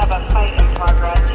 have a fight in progress.